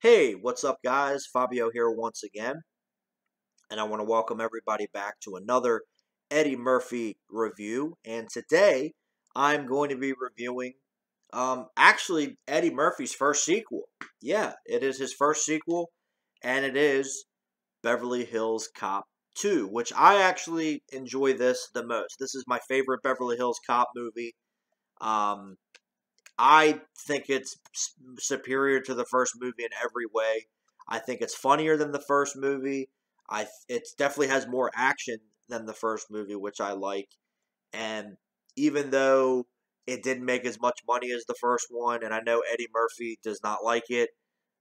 Hey, what's up, guys? Fabio here once again, and I want to welcome everybody back to another Eddie Murphy review. And today I'm going to be reviewing, um, actually, Eddie Murphy's first sequel. Yeah, it is his first sequel, and it is Beverly Hills Cop 2, which I actually enjoy this the most. This is my favorite Beverly Hills Cop movie. Um, I think it's superior to the first movie in every way. I think it's funnier than the first movie. I it definitely has more action than the first movie, which I like. And even though it didn't make as much money as the first one, and I know Eddie Murphy does not like it,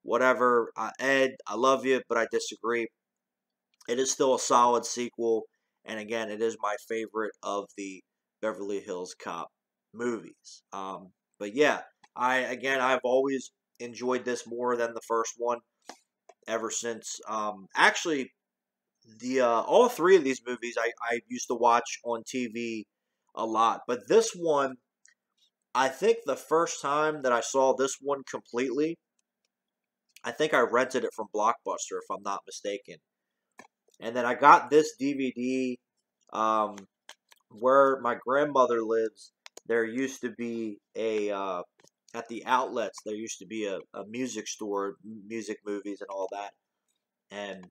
whatever. Uh, Ed, I love you, but I disagree. It is still a solid sequel, and again, it is my favorite of the Beverly Hills Cop movies. Um, but yeah, I again I've always enjoyed this more than the first one ever since um, actually the uh, all three of these movies I, I used to watch on TV a lot, but this one I think the first time that I saw this one completely, I think I rented it from Blockbuster if I'm not mistaken, and then I got this DVD um, where my grandmother lives there used to be a uh, at the outlets there used to be a, a music store music movies and all that and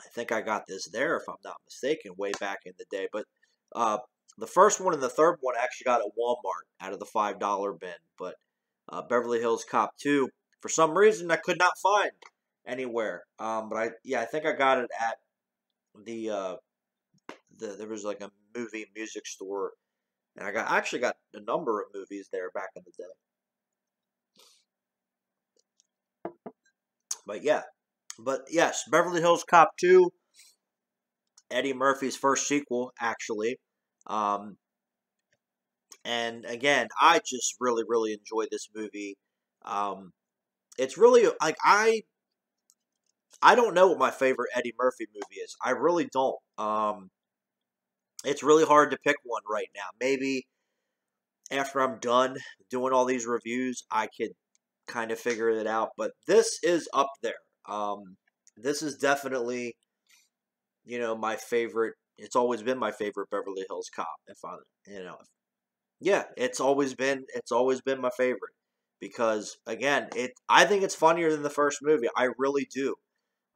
i think i got this there if i'm not mistaken way back in the day but uh, the first one and the third one I actually got at walmart out of the five dollar bin but uh, beverly hills cop 2 for some reason i could not find anywhere um, but i yeah i think i got it at the uh, the there was like a movie music store and I got I actually got a number of movies there back in the day. But yeah. But yes, Beverly Hills Cop 2, Eddie Murphy's first sequel, actually. Um, and again, I just really, really enjoy this movie. Um, it's really like I I don't know what my favorite Eddie Murphy movie is. I really don't. Um, it's really hard to pick one right now. Maybe after I'm done doing all these reviews, I could kind of figure it out. But this is up there. Um, this is definitely, you know, my favorite. It's always been my favorite Beverly Hills Cop. If I, you know, yeah, it's always been. It's always been my favorite because again, it. I think it's funnier than the first movie. I really do.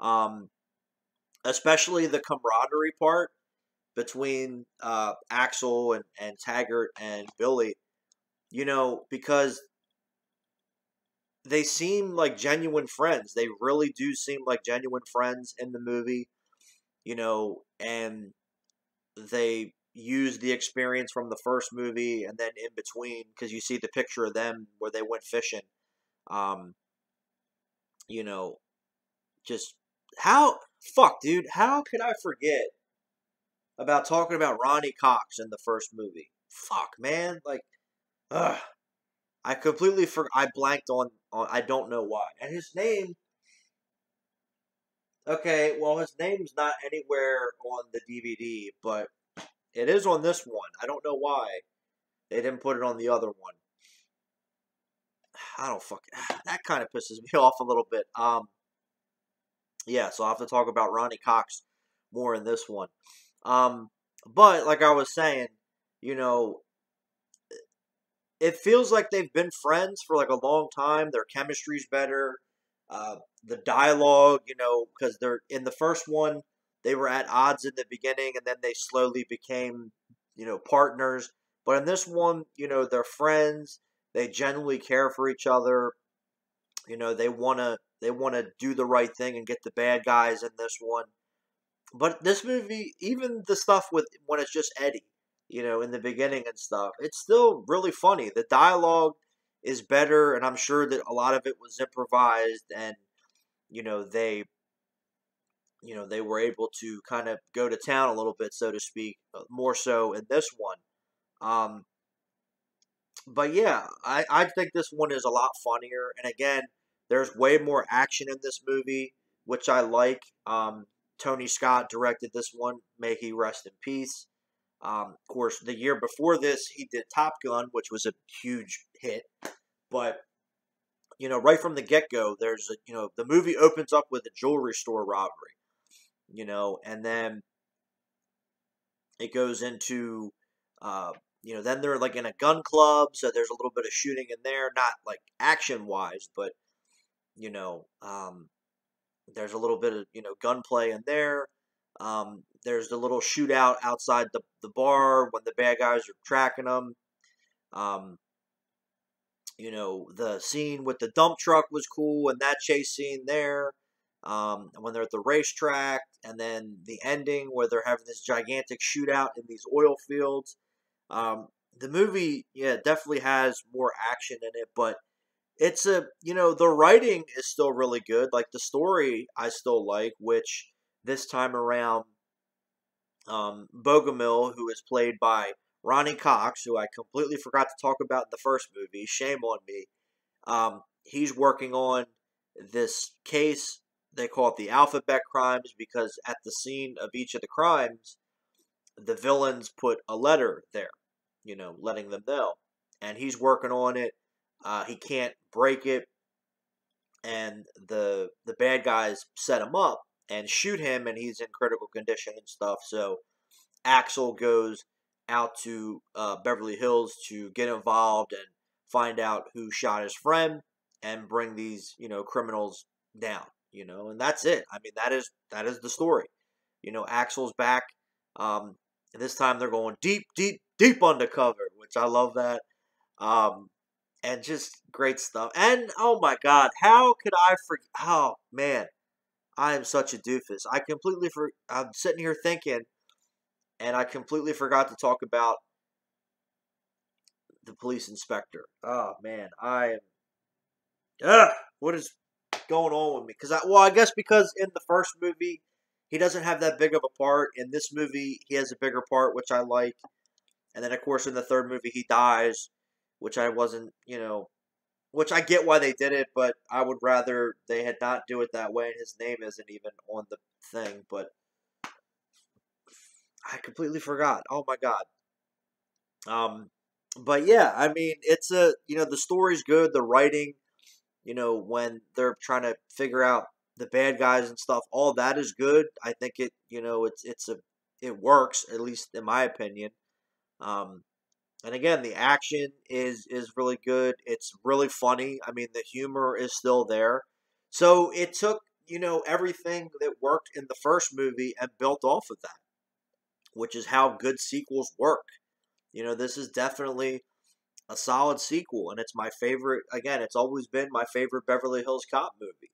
Um, especially the camaraderie part between uh, Axel and, and Taggart and Billy, you know, because they seem like genuine friends. They really do seem like genuine friends in the movie, you know, and they use the experience from the first movie and then in between because you see the picture of them where they went fishing. Um, you know, just how fuck, dude, how could I forget about talking about Ronny Cox in the first movie. Fuck, man. Like, ugh. I completely for I blanked on, on I don't know why. And his name Okay, well his name's not anywhere on the DVD, but it is on this one. I don't know why they didn't put it on the other one. I don't fuck that kind of pisses me off a little bit. Um yeah, so I'll have to talk about Ronny Cox more in this one. Um, but like I was saying, you know, it feels like they've been friends for like a long time. Their chemistry's better. Uh, the dialogue, you know, because they're in the first one, they were at odds in the beginning, and then they slowly became, you know, partners. But in this one, you know, they're friends. They genuinely care for each other. You know, they wanna they wanna do the right thing and get the bad guys in this one. But this movie, even the stuff with when it's just Eddie, you know, in the beginning and stuff, it's still really funny. The dialogue is better, and I'm sure that a lot of it was improvised, and you know they, you know, they were able to kind of go to town a little bit, so to speak, uh, more so in this one. Um, but yeah, I, I think this one is a lot funnier, and again, there's way more action in this movie, which I like. Um, Tony Scott directed this one. May he rest in peace. Um, of course, the year before this, he did Top Gun, which was a huge hit. But you know, right from the get go, there's a, you know, the movie opens up with a jewelry store robbery, you know, and then it goes into, uh, you know, then they're like in a gun club, so there's a little bit of shooting in there, not like action wise, but you know, um, there's a little bit of you know gunplay in there. Um, there's the little shootout outside the, the bar when the bad guys are tracking them. Um, you know, the scene with the dump truck was cool, and that chase scene there. Um, when they're at the racetrack, and then the ending where they're having this gigantic shootout in these oil fields. Um, the movie, yeah, definitely has more action in it, but it's a, you know, the writing is still really good. Like the story, I still like, which this time around, um, Bogomil, who is played by ronny Cox, who I completely forgot to talk about in the first movie. Shame on me. Um, he's working on this case. They call it the alphabet crimes because at the scene of each of the crimes, the villains put a letter there, you know, letting them know. And he's working on it. Uh, he can't break it, and the the bad guys set him up and shoot him, and he's in critical condition and stuff. So Axel goes out to uh, Beverly Hills to get involved and find out who shot his friend and bring these you know criminals down. You know, and that's it. I mean, that is that is the story. You know, Axel's back. Um, and this time they're going deep, deep, deep undercover, which I love that. Um, and just great stuff. And oh my God, how could I forget? Oh man, I am such a doofus. I completely for. I'm sitting here thinking and I completely forgot to talk about the police inspector. Oh man, I am. Ugh, what is going on with me? Because I well, I guess because in the first movie he doesn't have that big of a part. In this movie, he has a bigger part, which I like. And then, of course, in the third movie, he dies, which I wasn't, you know, which I get why they did it, but I would rather they had not do it that way. And his name isn't even on the thing, but I completely forgot. Oh my god. Um, but yeah, I mean, it's a you know the story's good, the writing, you know, when they're trying to figure out the bad guys and stuff, all that is good. I think it, you know, it's it's a it works at least in my opinion. Um, and again, the action is is really good. It's really funny. I mean, the humor is still there. So it took you know everything that worked in the first movie and built off of that which is how good sequels work. You know, this is definitely a solid sequel, and it's my favorite. Again, it's always been my favorite Beverly Hills Cop movie.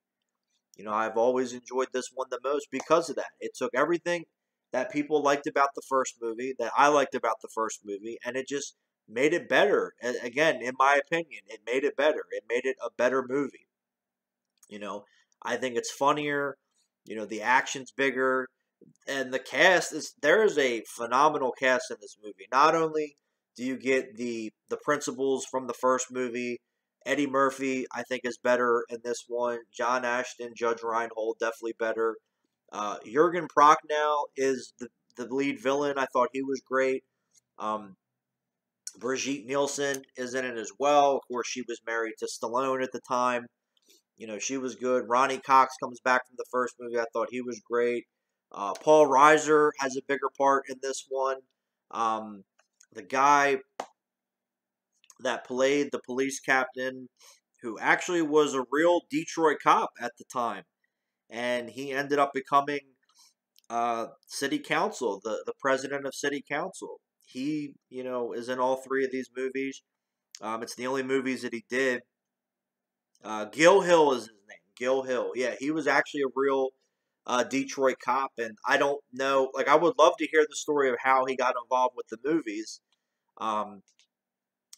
You know, I've always enjoyed this one the most because of that. It took everything that people liked about the first movie, that I liked about the first movie, and it just made it better. Again, in my opinion, it made it better. It made it a better movie. You know, I think it's funnier. You know, the action's bigger and the cast is there is a phenomenal cast in this movie. Not only do you get the the principals from the first movie, Eddie Murphy I think is better in this one. John Ashton, Judge Reinhold definitely better. Uh, Jurgen Prochnow is the the lead villain. I thought he was great. Um, Brigitte Nielsen is in it as well. Of course, she was married to Stallone at the time. You know, she was good. Ronny Cox comes back from the first movie. I thought he was great. Uh, Paul Reiser has a bigger part in this one. Um, the guy that played the police captain, who actually was a real Detroit cop at the time, and he ended up becoming uh, city council, the the president of city council. He, you know, is in all three of these movies. Um, it's the only movies that he did. Uh, Gil Hill is his name. Gil Hill. Yeah, he was actually a real uh, Detroit cop, and I don't know. Like, I would love to hear the story of how he got involved with the movies. Um,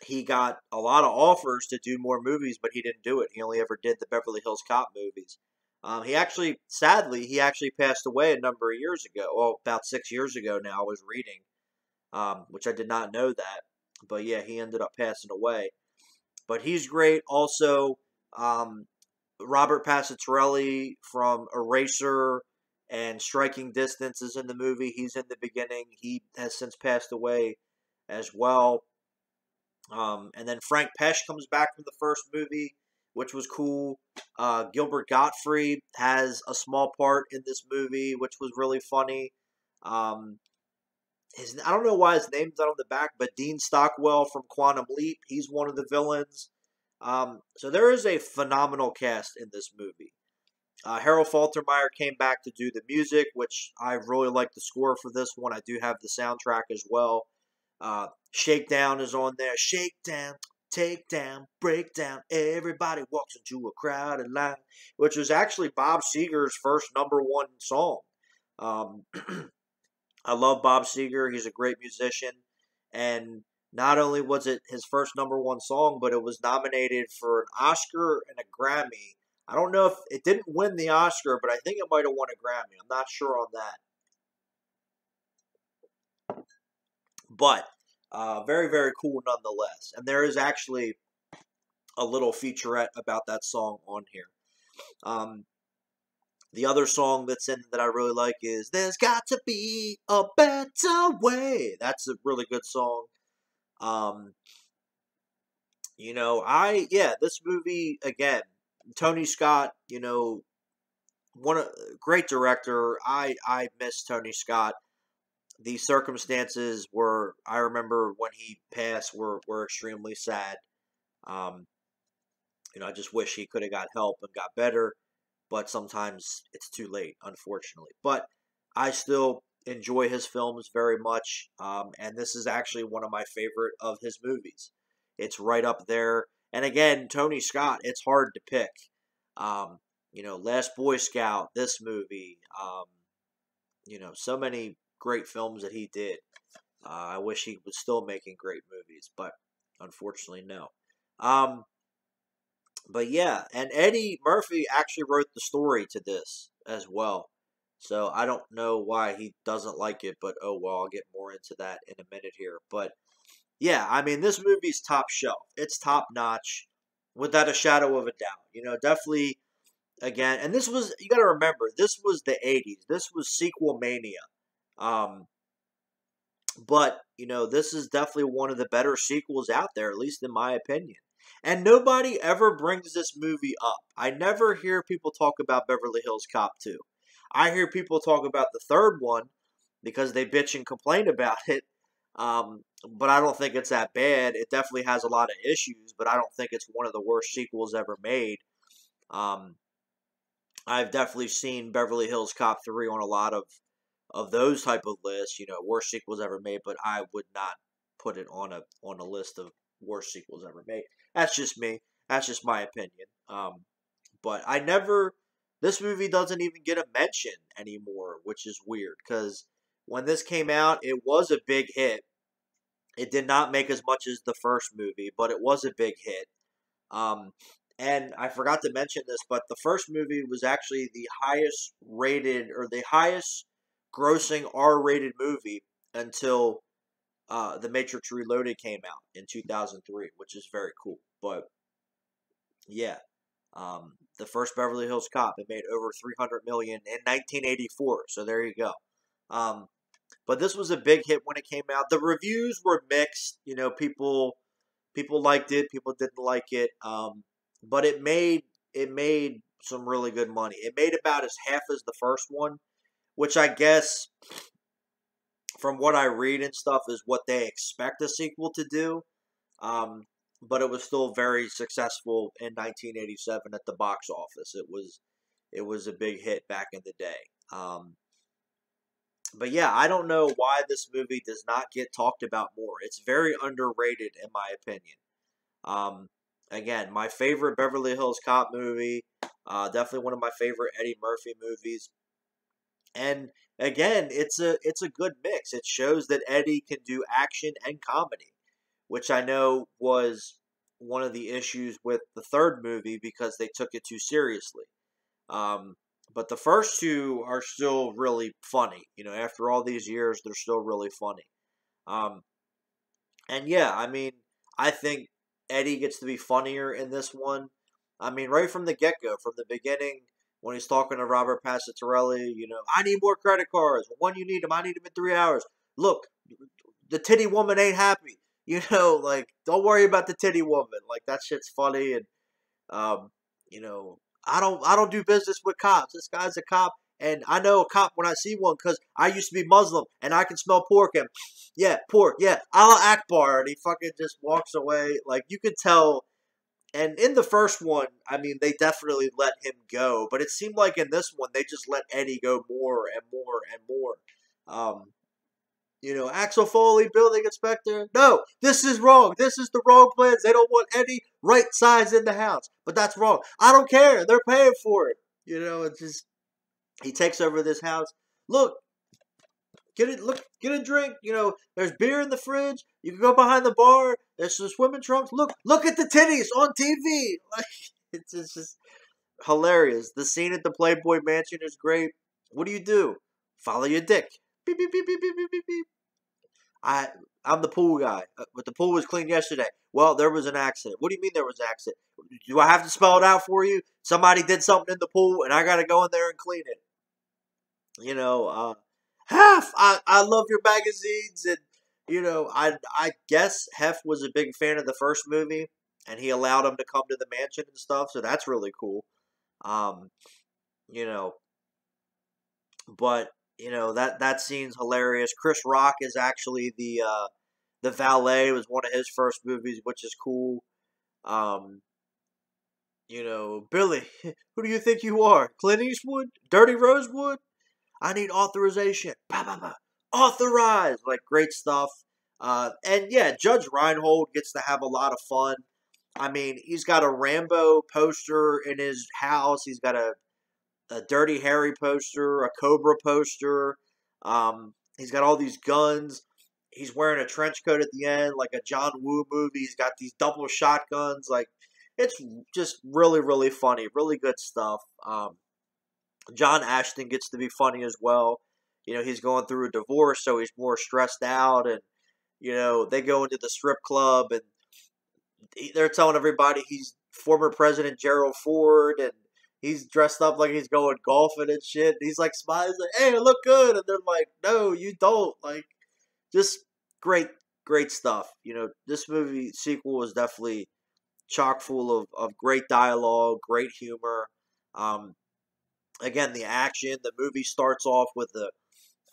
he got a lot of offers to do more movies, but he didn't do it. He only ever did the Beverly Hills Cop movies. Um, he actually, sadly, he actually passed away a number of years ago. Well, about six years ago now. I was reading, um, which I did not know that. But yeah, he ended up passing away. But he's great. Also, um, Robert Pastorelli from Eraser and Striking Distance is in the movie. He's in the beginning. He has since passed away as well. Um, and then Frank Pesce comes back from the first movie. Which was cool. Uh, Gilbert Gottfried has a small part in this movie, which was really funny. Um, his I don't know why his name's not on the back, but Dean Stockwell from Quantum Leap, he's one of the villains. Um, so there is a phenomenal cast in this movie. Uh, Harold Faltermeyer came back to do the music, which I really like the score for this one. I do have the soundtrack as well. Uh, Shakedown is on there. Shakedown, take down, break down. Everybody walks into a crowded line, which was actually Bob Seger's first number one song. Um, I love Bob Seger. He's a great musician. And not only was it his first number one song, but it was nominated for an Oscar and a Grammy I don't know if it didn't win the Oscar, but I think it might have won a Grammy. I'm not sure on that. But uh, very, very cool nonetheless. And there is actually a little featurette about that song on here. Um, the other song that's in that I really like is There's Got to Be a Better Way. That's a really good song. Um, you know, I, yeah, this movie, again, Tony Scott, you know, one great director. I I miss Tony Scott. The circumstances were I remember when he passed were were extremely sad. Um, you know, I just wish he could have got help and got better, but sometimes it's too late, unfortunately. But I still enjoy his films very much, um, and this is actually one of my favorite of his movies. It's right up there and again, Tony Scott, it's hard to pick. Um, you know, Last Boy Scout, this movie, um, you know, so many great films that he did. Uh, I wish he was still making great movies, but unfortunately, no. Um, but yeah, and Eddie Murphy actually wrote the story to this as well. So I don't know why he doesn't like it, but oh well, I'll get more into that in a minute here. But yeah, I mean, this movie's top shelf. It's top notch, without a shadow of a doubt. You know, definitely. Again, and this was you got to remember, this was the '80s. This was sequel mania. Um, but you know, this is definitely one of the better sequels out there, at least in my opinion. And nobody ever brings this movie up. I never hear people talk about Beverly Hills Cop 2. I hear people talk about the third one because they bitch and complain about it. Um, but I don't think it's that bad. It definitely has a lot of issues, but I don't think it's one of the worst sequels ever made. Um, I've definitely seen Beverly Hills Cop 3 on a lot of of those type of lists, you know, worst sequels ever made, but I would not put it on a on a list of worst sequels ever made. That's just me. That's just my opinion. Um, but I never this movie doesn't even get a mention anymore, which is weird cuz when this came out, it was a big hit. It did not make as much as the first movie, but it was a big hit. Um, and I forgot to mention this, but the first movie was actually the highest rated or the highest grossing R rated movie until uh, The Matrix Reloaded came out in 2003, which is very cool. But yeah, um, the first Beverly Hills Cop it made over 300 million in 1984. So there you go. Um, but this was a big hit when it came out. The reviews were mixed. You know, people people liked it, people didn't like it. Um, but it made it made some really good money. It made about as half as the first one, which I guess from what I read and stuff is what they expect a sequel to do. Um, but it was still very successful in 1987 at the box office. It was it was a big hit back in the day. Um, but yeah, I don't know why this movie does not get talked about more. It's very underrated, in my opinion. Um, again, my favorite Beverly Hills Cop movie. Uh, definitely one of my favorite Eddie Murphy movies. And again, it's a it's a good mix. It shows that Eddie can do action and comedy, which I know was one of the issues with the third movie because they took it too seriously. Um, but the first two are still really funny. You know, after all these years, they're still really funny. Um, and yeah, I mean, I think Eddie gets to be funnier in this one. I mean, right from the get go, from the beginning, when he's talking to Robert Pastorelli, you know, I need more credit cards. When you need them, I need them in three hours. Look, the titty woman ain't happy. You know, like, don't worry about the titty woman. Like, that shit's funny. And Um, you know, I don't I don't do business with cops. This guy's a cop, and I know a cop when I see one because I used to be Muslim and I can smell pork. And yeah, pork. Yeah, Allah Akbar. And he fucking just walks away. Like you could tell. And in the first one, I mean, they definitely let him go, but it seemed like in this one they just let Eddie go more and more and more. Um, you know, Axel Foley, building inspector. No, this is wrong. This is the wrong plans. They don't want any right size in the house. But that's wrong. I don't care. They're paying for it. You know, it's just he takes over this house. Look, get it. Look, get a drink. You know, there's beer in the fridge. You can go behind the bar. There's some swimming trunks. Look, look at the titties on TV. Like it's just, it's just hilarious. The scene at the Playboy Mansion is great. What do you do? Follow your dick. Beep beep beep beep beep beep beep. beep. I I'm the pool guy, uh, but the pool was cleaned yesterday. Well, there was an accident. What do you mean there was an accident? Do I have to spell it out for you? Somebody did something in the pool, and I got to go in there and clean it. You know, uh, Hef, I I love your magazines, and you know, I I guess Hef was a big fan of the first movie, and he allowed him to come to the mansion and stuff. So that's really cool. Um, you know, but you know that that scene's hilarious. Chris Rock is actually the uh, the valet. Was one of his first movies, which is cool. Um, you know, Billy, who do you think you are? Clint Eastwood? Dirty Rosewood? I need authorization. Bah, bah, bah. Authorized. Like great stuff. Uh, and yeah, Judge Reinhold gets to have a lot of fun. I mean, he's got a Rambo poster in his house. He's got a a Dirty Harry poster, a Cobra poster. Um, he's got all these guns. He's wearing a trench coat at the end, like a John Woo movie. He's got these double shotguns. Like it's just really, really funny, really good stuff. Um, John Ashton gets to be funny as well. You know, he's going through a divorce, so he's more stressed out, and you know they go into the strip club and they're telling everybody he's former President Gerald Ford and he's dressed up like he's going golfing and shit. And He's like smiles like, "Hey, I look good," and they're like, "No, you don't." Like, just great, great stuff. You know, this movie sequel is definitely chock full of, of great dialogue, great humor. Um, again, the action. The movie starts off with a,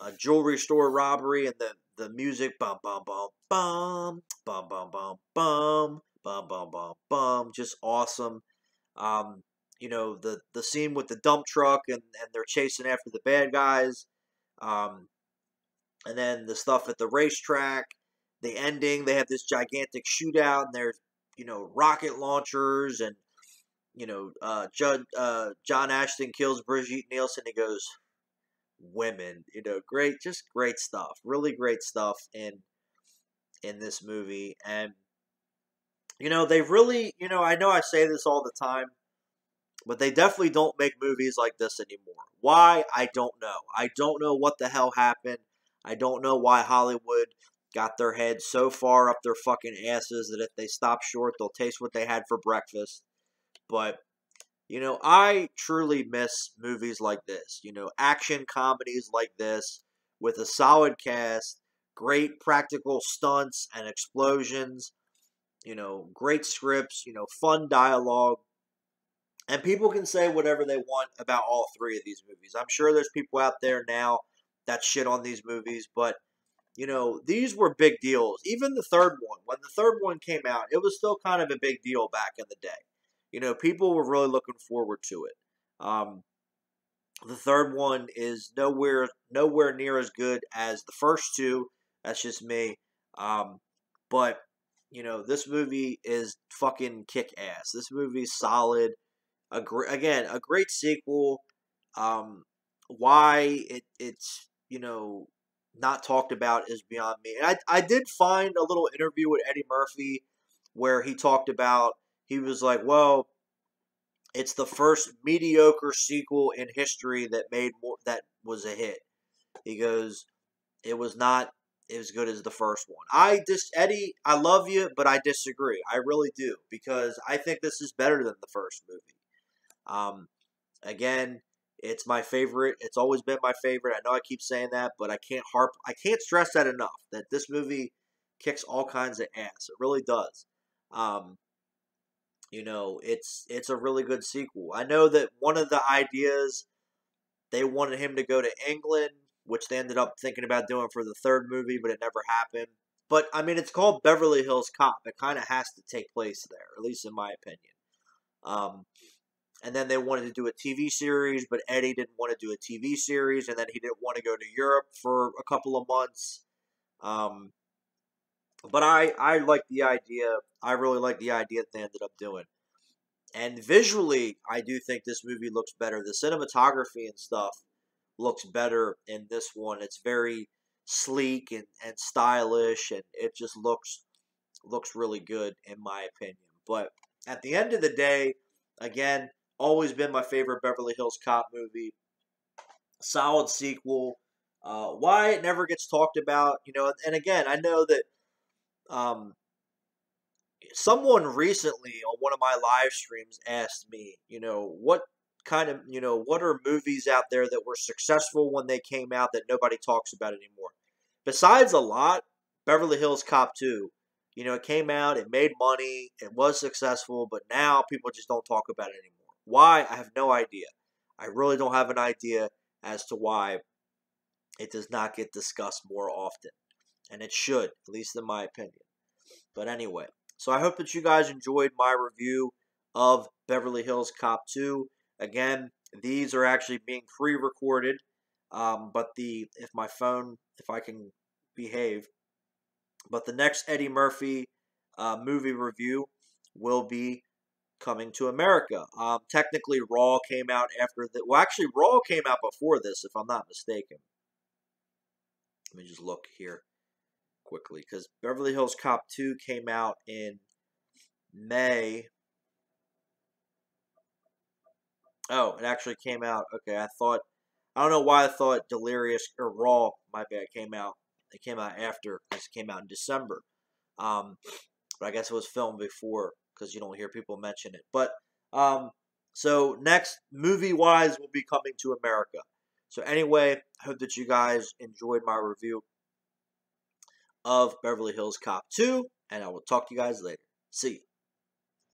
a jewelry store robbery, and the the music, bum bum bum bum bum bum bum bum bum bum bum bum, just awesome. Um, you know the the scene with the dump truck and, and they're chasing after the bad guys um, and then the stuff at the racetrack the ending they have this gigantic shootout and there's you know rocket launchers and you know uh, Judd, uh, john ashton kills brigitte nielsen he goes women you know great just great stuff really great stuff in in this movie and you know they really you know i know i say this all the time but they definitely don't make movies like this anymore. Why? I don't know. I don't know what the hell happened. I don't know why Hollywood got their heads so far up their fucking asses that if they stop short, they'll taste what they had for breakfast. But, you know, I truly miss movies like this. You know, action comedies like this with a solid cast, great practical stunts and explosions, you know, great scripts, you know, fun dialogue and people can say whatever they want about all three of these movies. I'm sure there's people out there now that shit on these movies, but you know, these were big deals. Even the third one, when the third one came out, it was still kind of a big deal back in the day. You know, people were really looking forward to it. Um, the third one is nowhere nowhere near as good as the first two. That's just me. Um, but you know, this movie is fucking kick ass. This movie's solid a gr- again a great sequel. Um, why it it's you know not talked about is beyond me. And I I did find a little interview with Eddie Murphy where he talked about he was like, well, it's the first mediocre sequel in history that made more that was a hit. He goes, it was not as good as the first one. I just Eddie, I love you, but I disagree. I really do because I think this is better than the first movie. Um, again, it's my favorite. It's always been my favorite. I know I keep saying that, but I can't harp. I can't stress that enough. That this movie kicks all kinds of ass. It really does. Um, you know, it's it's a really good sequel. I know that one of the ideas they wanted him to go to England, which they ended up thinking about doing for the third movie, but it never happened. But I mean, it's called Beverly Hills Cop. It kind of has to take place there, at least in my opinion. Um, and then they wanted to do a TV series, but Eddie didn't want to do a TV series, and then he didn't want to go to Europe for a couple of months. Um, but I I like the idea. I really like the idea that they ended up doing. And visually, I do think this movie looks better. The cinematography and stuff looks better in this one. It's very sleek and, and stylish, and it just looks looks really good in my opinion. But at the end of the day, again, always been my favorite Beverly Hills Cop movie. Solid sequel. Uh, why it never gets talked about, you know, and again, I know that um, someone recently on one of my live streams asked me, you know, what kind of, you know, what are movies out there that were successful when they came out that nobody talks about anymore? Besides a lot, Beverly Hills Cop 2, you know, it came out, it made money, it was successful, but now people just don't talk about it anymore. Why? I have no idea. I really don't have an idea as to why it does not get discussed more often. And it should, at least in my opinion. But anyway, so I hope that you guys enjoyed my review of Beverly Hills Cop 2. Again, these are actually being pre-recorded, um, but the if my phone, if I can behave, but the next Eddie Murphy uh, movie review will be coming to America. Um, technically, Raw came out after the. Well, actually, Raw came out before this, if I'm not mistaken. Let me just look here quickly because Beverly Hills Cop 2 came out in May. Oh, it actually came out. Okay, I thought. I don't know why I thought Delirious or Raw, my bad, came out. It came out after. It came out in December. Um, but I guess it was filmed before because you don't hear people mention it. But um, so next movie wise will be coming to America. So anyway, hope that you guys enjoyed my review of Beverly Hills Cop 2, and I will talk to you guys later. See you.